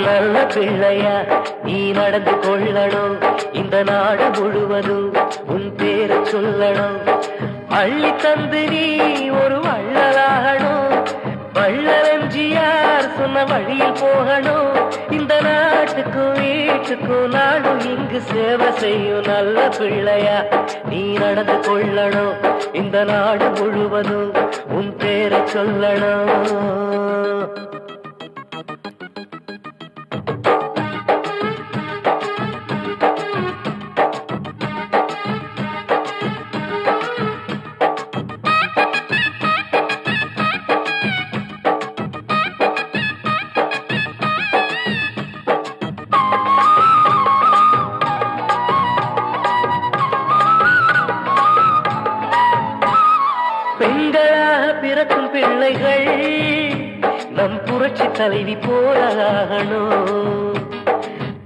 நல்ல பிள்ளையா நீ நடந்து கொள்ளணும். இந்த நாடு முழுவதும் உன் பேரை சொல்லணும். அள்ளி தந்து நீ ஒரு வள்ளலாகணும். வள்ளலஞ்சியார் சொன்ன வழியில் போகணும். இந்த நாட்டுக்கும் வீட்டுக்கும் நாடும் இங்கு சேவை செய்யும் நல்ல பிள்ளையா நீ நடந்து கொள்ளணும். இந்த நாடு முழுவதும் உன் பேரை சொல்லணும். பிறக்கும் பிள்ளைகள் நம் புரட்சி தலைவி போராகணும்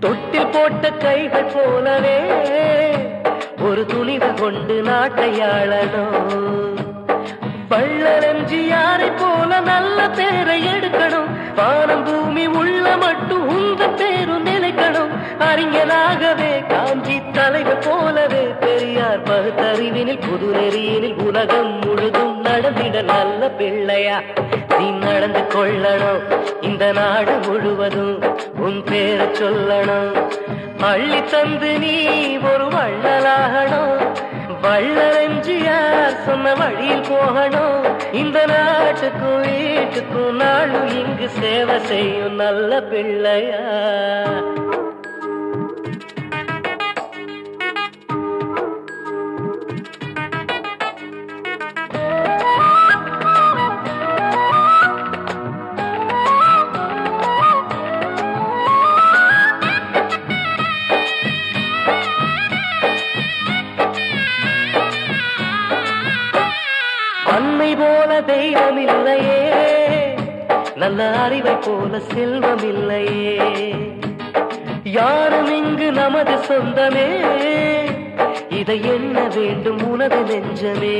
தொட்டில் போட்ட கைகள் போலவே ஒரு துணிவு கொண்டு நாட்டையாளணும் ஆளணும் பள்ளரஞ்சி யாரை போல நல்ல பேரை எடுக்கணும். வானம் பூமி உள்ள மட்டும் உங்க பேரும் நிலைக்கணும் அறிஞனாகவே காஞ்சி தலைவர் பெரியார் புது நெறியினில் உலகம் முழுதும் நடந்திட நல்ல பிள்ளையா? நீ நடந்து கொள்ளணும். இந்த நாடு முழுவதும் உன் பேர சொல்லணும். பள்ளி தந்து நீ ஒரு வள்ளலாகணும். வள்ளலஞ்சியார் சொன்ன வழியில் போகணும். இந்த நாட்டுக்கும் வீட்டுக்கும் நாளும் இங்கு சேவை செய்யும் நல்ல பிள்ளையா? அன்னை போல தெய்வம் இல்லையே. நல்ல அறிவை போல செல்வம் இல்லையே. யாரும் இங்கு நமது சொந்தமே. இதை என்ன வேண்டும் உனது நெஞ்சமே.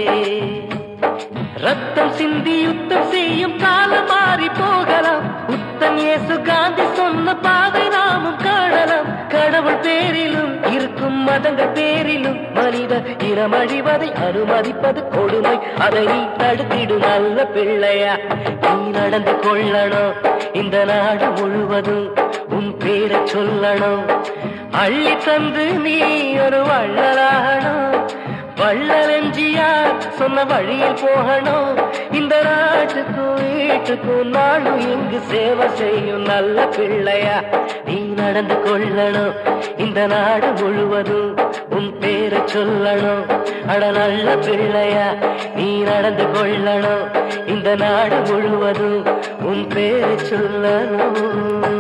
ரத்தம் சிந்தி யுத்தம் செய்யும் காலம் மாறி போகலாம். உத்தம் இயேசு காந்தி சொன்ன பாதை நாமும் காணலாம். கடவுள் பேரிலும் இருக்கும் மதங்கள் பேரிலும் மனித இனமழிவதை அனுமதிப்பது கொடுமை. அதை நீ தடுத்திடு நல்ல பிள்ளையா. நீ நடந்து கொள்ளணும். இந்த நாடு முழுவதும் உன் பேரை சொல்லணும். அள்ளி தந்து நீ ஒரு வள்ளலாகணும். வள்ளலஞ்சியார் சொன்ன வழியில் போகணும். இந்த நாட்டுக்கும் வீட்டுக்கும் நாளும் இங்கு சேவை செய்யும் நல்ல பிள்ளையா. நீ நடந்து கொள்ளணும். இந்த நாடு முழுவதும் உன் பேரை சொல்லணும். அட நல்ல பிள்ளையா நீ நடந்து கொள்ளணும். இந்த நாடு முழுவதும் உன் பேரை சொல்லணும்.